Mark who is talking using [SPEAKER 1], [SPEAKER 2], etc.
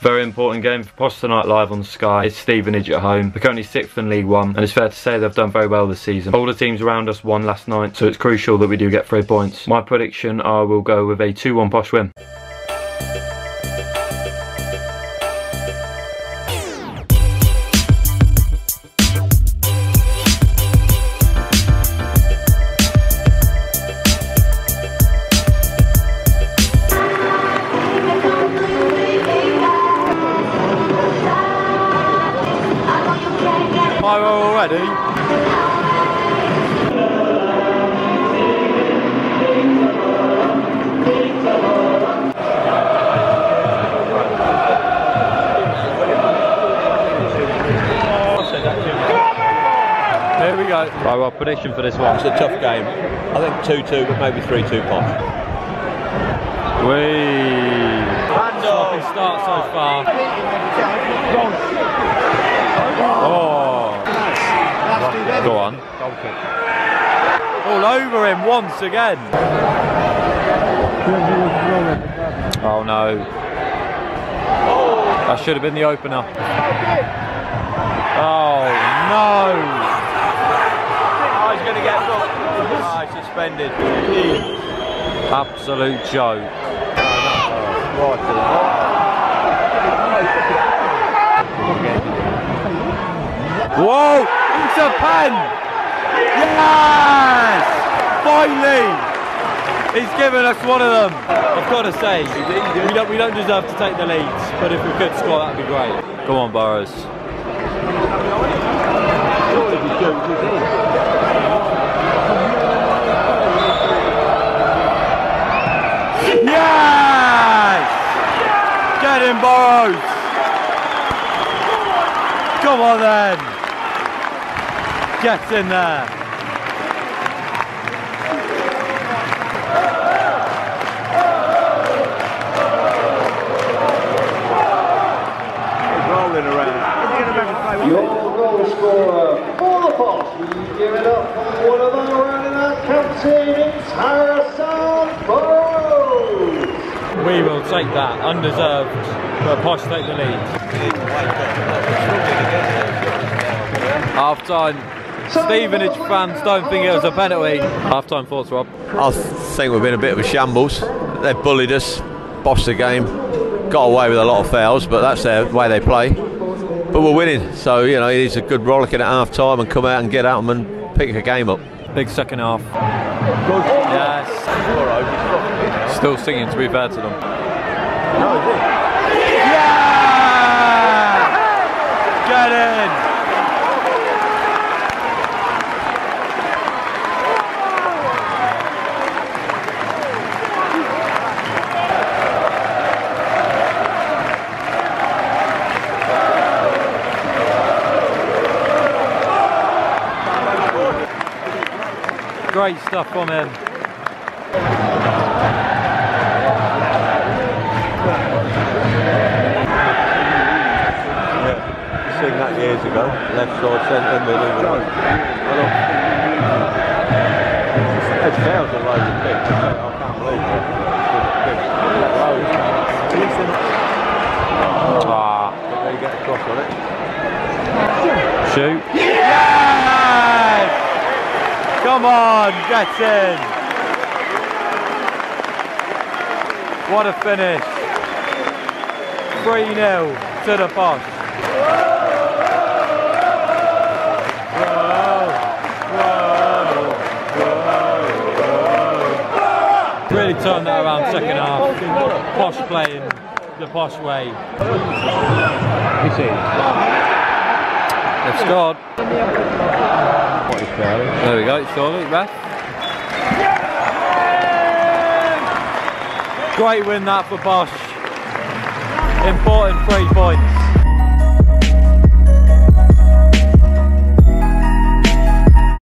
[SPEAKER 1] Very important game for Posh tonight live on Sky. It's Stevenage at home. They're currently sixth in League One, and it's fair to say they've done very well this season. All the teams around us won last night, so it's crucial that we do get three points. My prediction, I will go with a 2-1 Posh win.
[SPEAKER 2] Already? Here we go.
[SPEAKER 1] Right, well, prediction for this one.
[SPEAKER 3] It's a tough game. I think 2-2, but maybe 3-2 Posh.
[SPEAKER 1] Whee!
[SPEAKER 2] Sloppy start so far. Oh.
[SPEAKER 1] Go on.
[SPEAKER 2] All over him once again.
[SPEAKER 1] Oh no. That should have been the opener.
[SPEAKER 2] Oh no.
[SPEAKER 3] Oh, he's going to get booked. Oh, he's suspended.
[SPEAKER 1] Absolute joke.
[SPEAKER 2] Whoa! It's a pen! Yes! Finally! He's given us one of them. I've got to say, we don't, we don't deserve to take the leads, but if we could score, that'd be great.
[SPEAKER 1] Come on, Burrows.
[SPEAKER 2] Yes! Get him, Burrows! Come on then! Get in there!
[SPEAKER 3] Rolling around.
[SPEAKER 4] Your goal scorer for the Posh, will give it up for one of our rounding out captain, it's Harrison Burrows.
[SPEAKER 2] We will take that, undeserved, but Posh take the lead.
[SPEAKER 1] Half time.
[SPEAKER 2] Stevenage fans don't think it was a penalty.
[SPEAKER 1] Half time thoughts, Rob.
[SPEAKER 3] I think we've been a bit of a shambles. They've bullied us, bossed the game, got away with a lot of fouls, but that's their way they play. But we're winning, so you know it's a good rollicking at half time and come out and get at them and pick a game up.
[SPEAKER 1] Big second half. Yes. Still singing, to be fair to them.
[SPEAKER 2] Yeah! Great stuff from him.
[SPEAKER 3] Seen that years ago, left side centre, middle. It's fouls all over the pitch. I can't believe it.
[SPEAKER 1] Ah,
[SPEAKER 3] They get across on it.
[SPEAKER 1] shoot.
[SPEAKER 2] Come on, get in! What a finish! 3 0 to the Posh. Really turned that around second half. Posh playing the Posh way.
[SPEAKER 1] They've scored. There we go, surely, ref.
[SPEAKER 2] Great win that for Posh. Important three points.